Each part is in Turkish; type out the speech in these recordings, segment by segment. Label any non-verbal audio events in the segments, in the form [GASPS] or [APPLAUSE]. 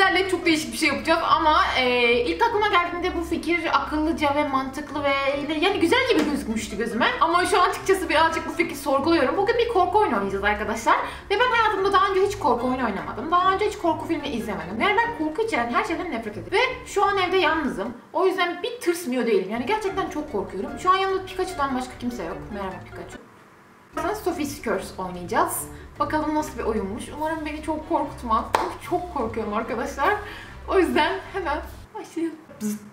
sizlerle çok değişik bir şey yapacağız ama e, ilk aklıma geldiğinde bu fikir akıllıca ve mantıklı ve yani güzel gibi gözükmüştü gözüme. Ama şu an açıkçası birazcık bu fikri sorguluyorum. Bugün bir korku oyunu oynayacağız arkadaşlar. Ve ben hayatımda daha önce hiç korku oyunu oynamadım. Daha önce hiç korku filmi izlemedim. Yani ben korku içeren her şeyden nefret ediyorum. Ve şu an evde yalnızım. O yüzden bir tırsmıyor değilim. Yani gerçekten çok korkuyorum. Şu an yanımda Pikachu'dan başka kimse yok. Merhaba Pikachu. Sonra Sophie's Curse oynayacağız. Bakalım nasıl bir oyunmuş. Umarım beni çok korkutmaz. Çok korkuyorum arkadaşlar. O yüzden hemen başlayalım.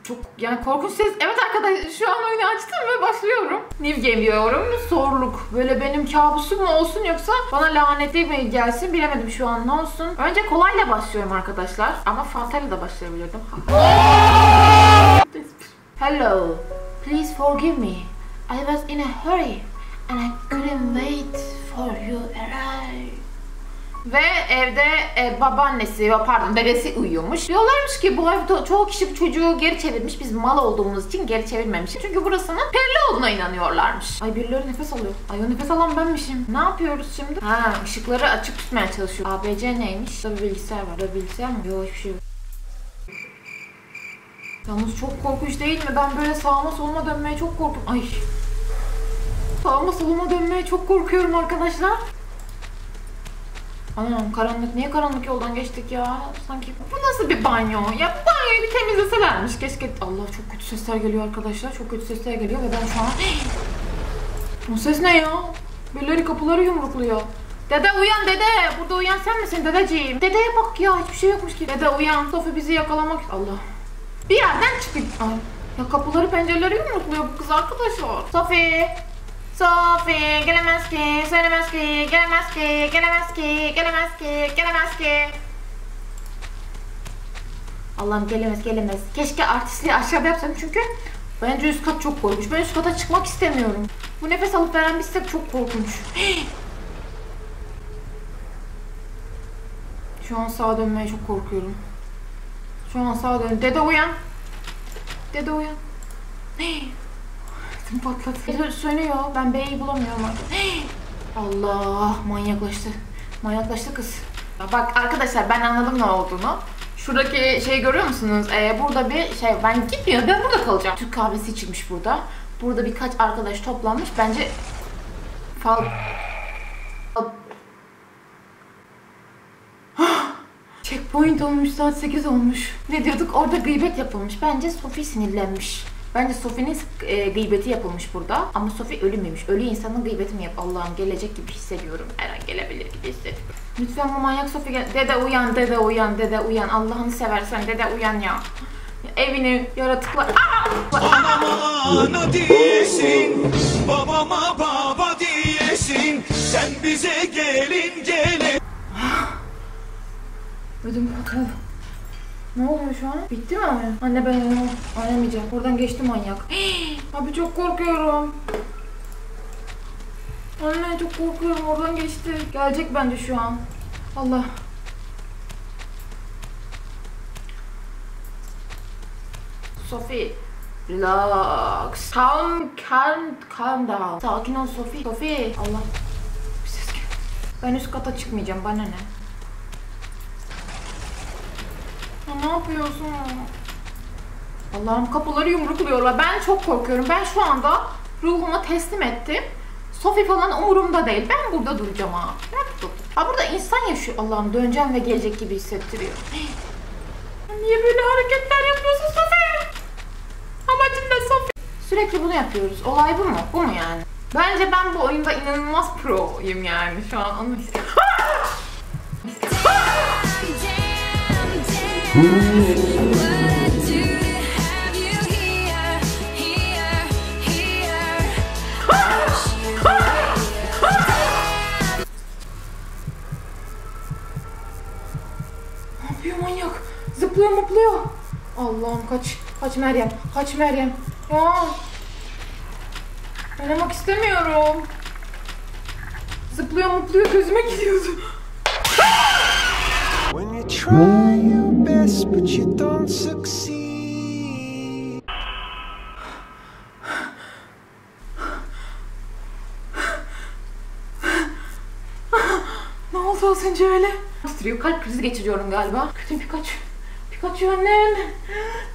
Çok yani korkunç ses. Evet arkadaşlar şu an oyunu açtım ve başlıyorum. New game diyorum. Zorluk. Böyle benim kabusum mu olsun yoksa bana lanetli mi gelsin bilemedim şu an ne olsun. Önce kolayla başlıyorum arkadaşlar. Ama Fanta'yla da başlayabilirdim. [LAUGHS] Hello. Please forgive me. I was in a hurry and I couldn't wait for you arrive. Ve evde e, babaannesi, pardon dedesi uyuyormuş. Diyorlarmış ki bu evde çoğu kişi çocuğu geri çevirmiş. Biz mal olduğumuz için geri çevirmemişiz. Çünkü burasının perili olduğuna inanıyorlarmış. Ay birileri nefes alıyor. Ay o nefes alan benmişim. Ne yapıyoruz şimdi? Ha ışıkları açık tutmaya çalışıyor. ABC neymiş? Tabii bilgisayar var. Tabii bilgisayar mı? Yok hiçbir şey yok. Yalnız çok korkunç değil mi? Ben böyle sağıma soluma dönmeye çok korkuyorum. Ay. Sağıma soluma dönmeye çok korkuyorum arkadaşlar. Anam karanlık. Niye karanlık yoldan geçtik ya? Sanki bu nasıl bir banyo? Ya bu banyoyu bir temizleselermiş. Keşke... Allah çok kötü sesler geliyor arkadaşlar. Çok kötü sesler geliyor ve ben şu an... [GASPS] Bu ses ne ya? Birileri kapıları yumrukluyor. Dede uyan dede. Burada uyan sen misin dedeciğim? Dedeye bak ya hiçbir şey yokmuş ki. Dede uyan. Sofi bizi yakalamak... Allah. Bir yerden çıkıp... Ay. Ya kapıları pencereleri yumrukluyor bu kız arkadaşlar. Sofi. Sofi gelemez ki, söylemez ki, gelemez ki, gelemez ki, gelemez ki, gelemez ki. Allah'ım gelemez, gelemez. Keşke artistliği aşağıda yapsam çünkü bence üst kat çok korkunç. Ben üst kata çıkmak istemiyorum. Bu nefes alıp veren bir stek çok korkunç. [GASPS] Şu an sağa dönmeye çok korkuyorum. Şu an sağa dön. Dede uyan. Dede uyan. [GASPS] Ödüm patladı. Dede sönüyor. Ben B'yi bulamıyorum artık. [GASPS] Allah manyaklaştı. Manyaklaştı kız. Bak arkadaşlar ben anladım ne olduğunu. Şuradaki şey görüyor musunuz? Ee, burada bir şey ben gitmiyorum ben burada kalacağım. Türk kahvesi içilmiş burada. Burada birkaç arkadaş toplanmış. Bence fal... [GASPS] Checkpoint olmuş saat 8 olmuş. Ne diyorduk? Orada gıybet yapılmış. Bence Sophie sinirlenmiş. Bence Sophie'nin e, gıybeti yapılmış burada. Ama Sophie ölü müymüş? Ölü insanın gıybeti mi yap? Allah'ım gelecek gibi hissediyorum. Her an gelebilir gibi hissediyorum. Lütfen bu manyak Sophie gel. Dede uyan, dede uyan, dede uyan. Allah'ını seversen dede uyan ya. Evini yaratıklar... Anama ana diyesin, babama baba diyesin. Sen bize gelin gelin. Ödüm patladı. Ne oluyor şu an? Bitti mi? Anne ben onu oynamayacağım. Oradan geçti manyak. [GASPS] Abi çok korkuyorum. Anne çok korkuyorum. Oradan geçti. Gelecek bence şu an. Allah. Sophie. Relax. Calm, calm, calm down. Sakin ol Sophie. Sophie. Allah. Bir ses geldi. Ben üst kata çıkmayacağım. Bana ne? Ya ne yapıyorsun? Allah'ım kapıları yumrukluyorlar. Ben çok korkuyorum. Ben şu anda ruhumu teslim ettim. Sophie falan umurumda değil. Ben burada duracağım ha. Ben duracağım. Ha burada insan yaşıyor. Allah'ım döneceğim ve gelecek gibi hissettiriyor. [GASPS] Niye böyle hareketler yapıyorsun Sophie? Amacın ne Sophie? Sürekli bunu yapıyoruz. Olay bu mu? Bu mu yani? Bence ben bu oyunda inanılmaz proyum yani. Şu an onu hissediyorum. Yapıyor manyak? Zıplıyor mutluyor. Allah'ım kaç. Kaç Meryem. Kaç Meryem. Ya. Oynamak istemiyorum. Zıplıyor mutluyor gözüme gidiyordu. When you try best but you don't succeed. Ne oldu az önce öyle? Titriyor. Kalp krizi geçiriyorum galiba. Kötü birkaç. Pikachu annem.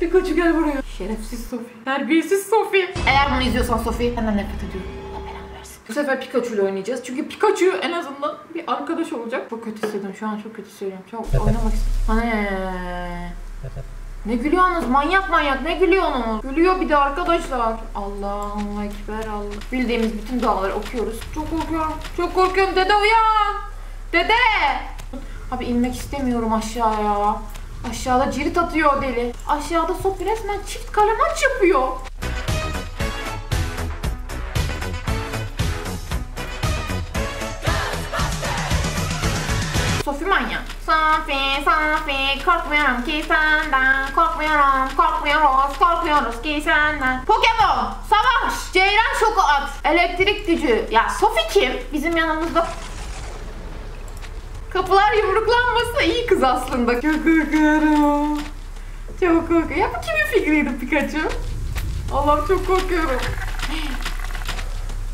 Pikachu gel buraya. Şerefsiz Sofi. Terbiyesiz Sofi. Eğer bunu izliyorsan Sofi senden nefret ediyorum. Bu sefer Pikachu ile oynayacağız. Çünkü Pikachu en azından bir arkadaş olacak. Çok kötü hissediyorum. Şu an çok kötü hissediyorum. Çok oynamak istiyorum. Hani... Ne gülüyorsunuz? Manyak manyak ne gülüyorsunuz? Gülüyor bir de arkadaşlar. Allahu Ekber Allah. Bildiğimiz bütün duaları okuyoruz. Çok korkuyorum. Çok korkuyorum. Dede uyan. Dede. Abi inmek istemiyorum aşağıya. Aşağıda cirit atıyor deli. Aşağıda Sofi resmen çift kalemaç yapıyor. Sofi, Sofi, korkmuyorum ki senden. Korkmuyorum, korkmuyoruz, korkmuyoruz ki senden. Pokemon, savaş, ceyran şoku at, elektrik gücü. Ya Sofi kim? Bizim yanımızda Kapılar yumruklanmasa iyi kız aslında. Çok korkuyorum. Çok korkuyorum. Ya bu kimin fikriydi Pikachu? Allah'ım çok korkuyorum.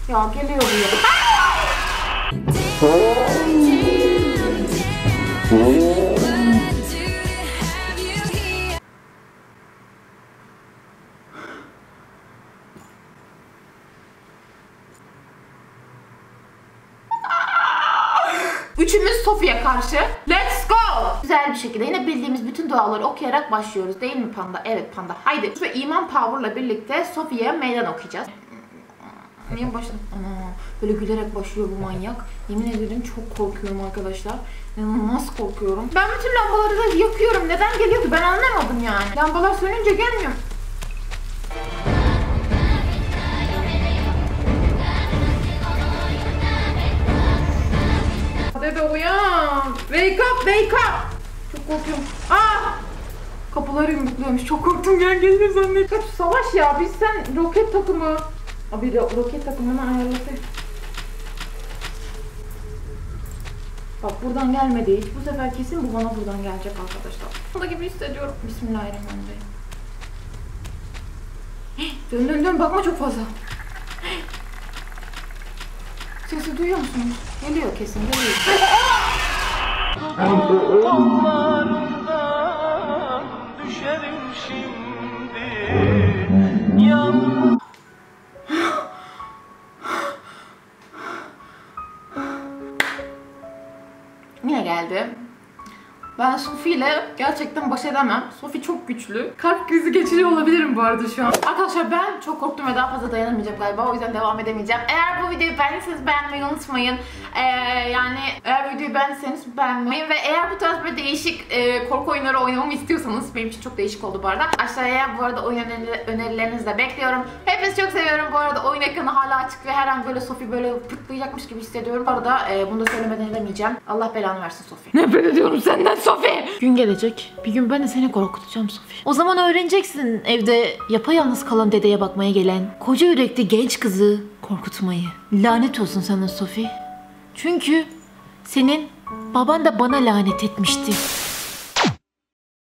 Ya geliyor bu ya. Üçümüz Sofia karşı. Let's go! Güzel bir şekilde yine bildiğimiz bütün duaları okuyarak başlıyoruz değil mi Panda? Evet Panda. Haydi. Ve iman power'la birlikte Sofia'ya meydan okuyacağız. Niye başladım? Ana, böyle gülerek başlıyor bu manyak. Yemin ederim çok korkuyorum arkadaşlar. İnanılmaz korkuyorum. Ben bütün lambaları da yakıyorum. Neden geliyor ki? Ben anlamadım yani. Lambalar sönünce gelmiyor. Dede uyan. Wake up, wake up. Çok korkuyorum. Aa! Kapıları yumrukluyormuş. Çok korktum gel gelir zannet. Kaç savaş ya. Biz sen roket takımı. Abi ro- roket takımını ayarlasaydık. Bak buradan gelmedi hiç. Bu sefer kesin bu bana buradan gelecek arkadaşlar. Bunda gibi hissediyorum. Bismillahirrahmanirrahim. [GASPS] Dön dön dön bakma çok fazla. [GASPS] Sesi duyuyor musunuz? Geliyor kesin geliyor. [LAUGHS] Ben Sophie ile gerçekten baş edemem. Sophie çok güçlü. Kalp krizi geçiriyor olabilirim bu arada şu an. Arkadaşlar ben çok korktum ve daha fazla dayanamayacağım galiba. O yüzden devam edemeyeceğim. Eğer bu videoyu beğendiyseniz beğenmeyi unutmayın. Ee, yani eğer videoyu beğendiyseniz beğenmeyi ve eğer bu tarz böyle değişik e, korku oyunları oynamamı istiyorsanız benim için çok değişik oldu bu arada. Aşağıya bu arada oyun öneri- önerilerinizi de bekliyorum. Hepinizi çok seviyorum. Bu arada oyun ekranı hala açık ve her an böyle Sophie böyle pırtlayacakmış gibi hissediyorum. Bu arada e, bunu da söylemeden edemeyeceğim. Allah belanı versin Sophie. Nefret ediyorum senden Sophie. Gün gelecek. Bir gün ben de seni korkutacağım Sophie. O zaman öğreneceksin evde yapayalnız kalan dedeye bakmaya gelen koca yürekli genç kızı korkutmayı. Lanet olsun sana Sophie. Çünkü senin baban da bana lanet etmişti.